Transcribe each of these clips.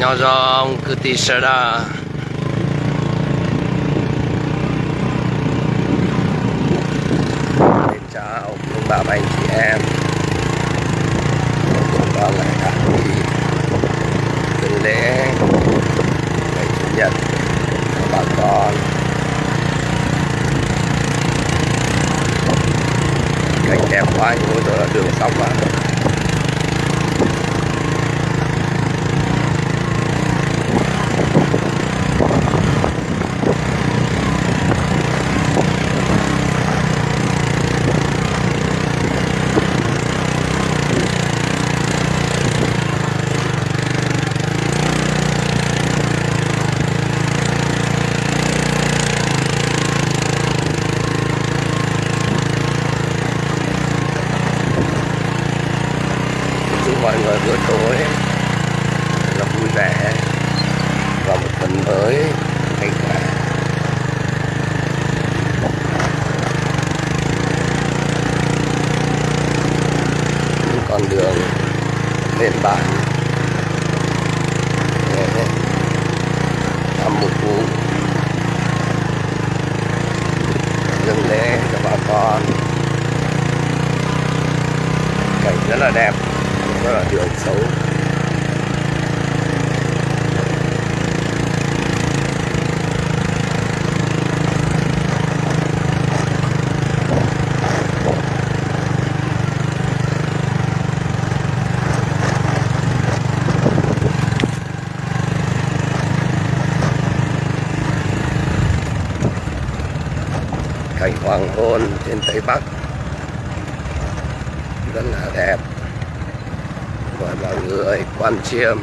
nhau dòng cứ tí sợ đó xin chào ông bà anh chị em. Chúng ta lại đã đi tuần lễ, ngày chủ nhật, bà con. Cảnh đẹp quá, nhưng bây giờ đường xong mà. Mọi người bữa tối. Là vui vẻ. Và một tuần mới. Thành quả, những con đường lên bản để thăm một vụ. Dừng lễ cho bà con. Cảnh rất là đẹp rất là đường xấu. Cảnh hoàng hôn trên tây bắc rất là đẹp mời mọi người quan chiêm.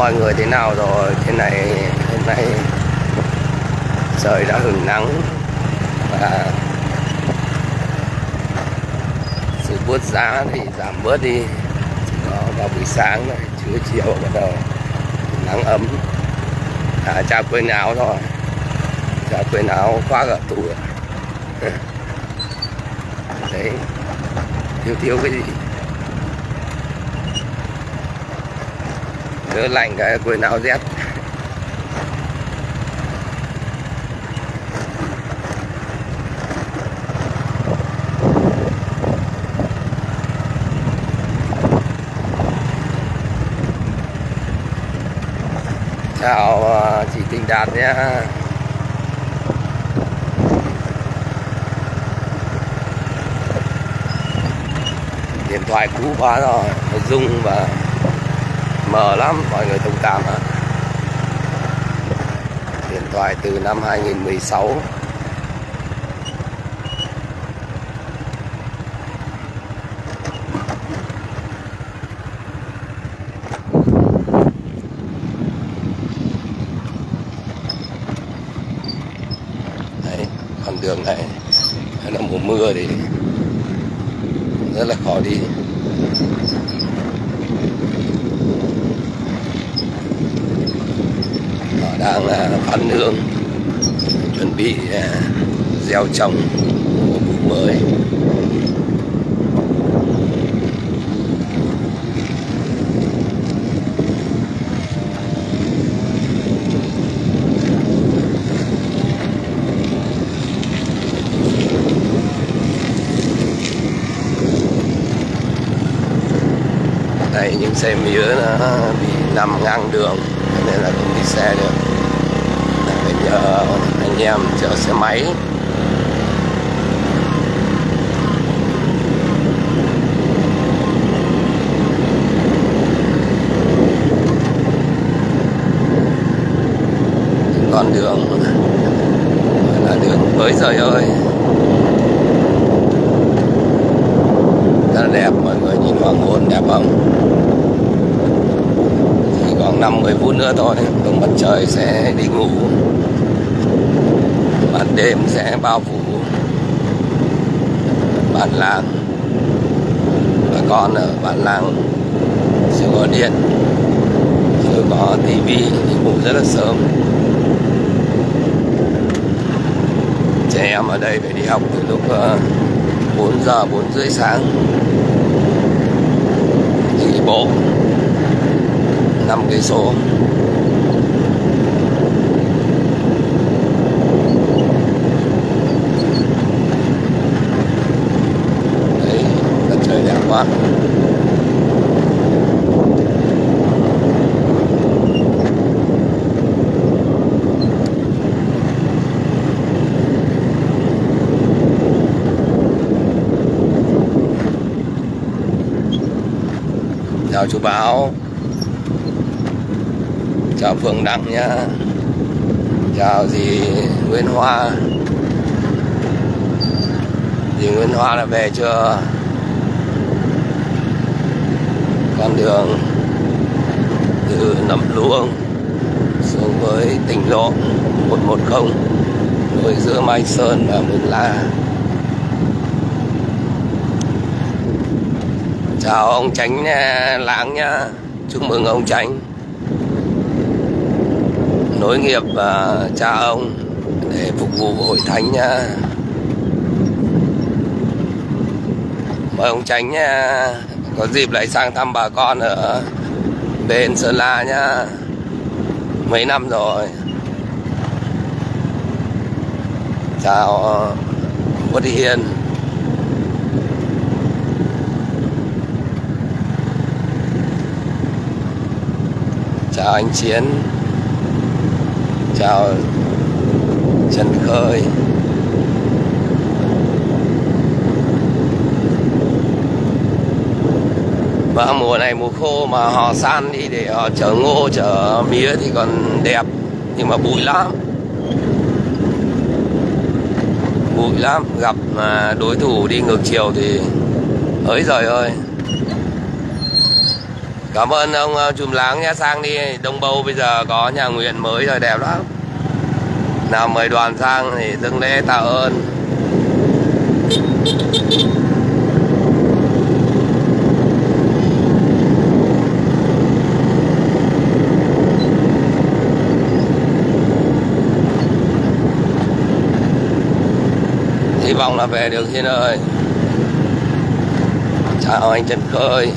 Mọi người thế nào rồi? Thế này hôm nay trời đã hừng nắng. Và sự bớt giá thì giảm bớt đi. Chỉ có vào buổi sáng này chứ chiều bắt đầu nắng ấm. À, cha quên áo rồi cha quên áo khoác ở tủ rồi. đấy. Thiếu thiếu cái gì? Đỡ lạnh cái quần áo rét chào ờ, chị Tình Đạt nhé. Điện thoại cũ quá rồi nó rung và mờ lắm, mọi người thông cảm hả điện thoại từ năm 2016 đấy, con đường này là mùa mưa thì rất là khó đi. Đang à, hương chuẩn bị à, gieo trồng mùa vụ mới. Đây những xe mía nó bị nằm ngang đường nên là không đi xe được chở anh em chở xe máy. Con đường. Là đường mới rồi ơi. Rất là đẹp, mọi người nhìn hoàng hôn đẹp không? Chỉ còn 50 phút nữa thôi, lúc mặt trời sẽ đi ngủ đêm sẽ bao phủ bản làng. Bà con ở bản làng chưa có điện. Chưa có tivi thì ngủ rất là sớm. Trẻ em ở đây phải đi học từ lúc ờ, 4 giờ 4 rưỡi sáng. Đi bộ 5 cây số đấy đất trời đẹp quá chào chú Bảo. Chào Phương Đăng nhá. Chào dì Nguyễn Hoa. Dì Nguyễn Hoa là về chưa? Con đường từ Nậm Luông xuống với tỉnh lộ 110 nối giữa Mai Sơn và Mường La. Chào ông tránh à, lãng nhá. Chúc mừng ông tránh nối nghiệp và cha ông để phục vụ hội thánh nhá. Mời ông tránh nha à, có dịp lại sang thăm bà con ở bên sơn la nhá. Mấy năm rồi. Chào Quốc Hiền. Chào anh Chiến. Chào Trần Khơi. Và mùa này mùa khô mà họ san đi để họ chở ngô, chở mía thì còn đẹp, nhưng mà bụi lắm. Bụi lắm, gặp mà đối thủ đi ngược chiều thì ới giời ơi. Cảm ơn ông ờ, chùm láng nha sang đi, Đông Bâu bây giờ có nhà nguyện mới rồi, đẹp lắm. Nào mời đoàn sang thì dâng lễ tạ ơn. Vọng là về được Thiên ơi. Chào anh Trần Khơi.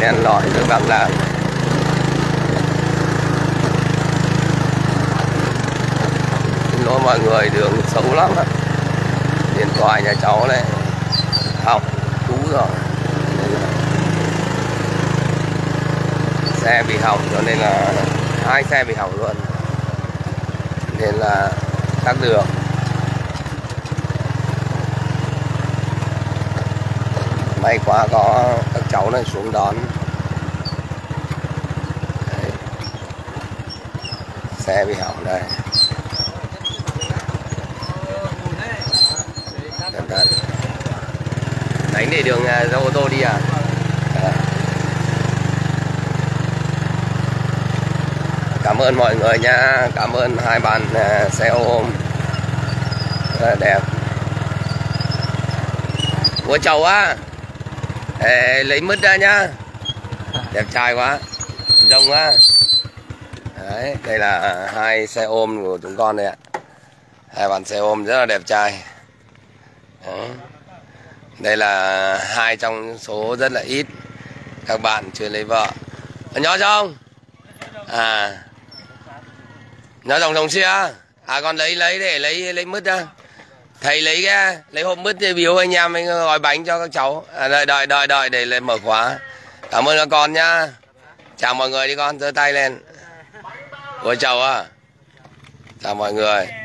Đèn lỏi được vàng làng xin lỗi mọi người, đường xấu lắm ạ điện thoại nhà cháu này. Hỏng cú rồi. Xe bị hỏng cho nên là hai xe bị hỏng luôn. Nên là tắt đường. May quá có các cháu này xuống đón. Đấy. xe bị hỏng đây. Để đường à, cho ô tô đi à, ờ. cảm ơn mọi người nha cảm ơn hai bạn à, xe ôm rất là đẹp. Của chầu á à. lấy mứt ra nhá. Đẹp trai quá rông quá. Đấy đây là hai xe ôm của chúng con đây ạ. Hai bạn xe ôm rất là đẹp trai. Đấy đây là hai trong số rất là ít. Các bạn chưa lấy vợ. Nhỏ không à. Nhỏ chồng chồng chưa à con lấy lấy để lấy lấy mứt ra thầy lấy ra lấy hộp mứt để biếu anh em anh gói bánh cho các cháu. À, đợi đợi đợi đợi để lên mở khóa. Cảm ơn các con nhá. Chào mọi người đi con giơ tay lên. Ôi chào à chào mọi người.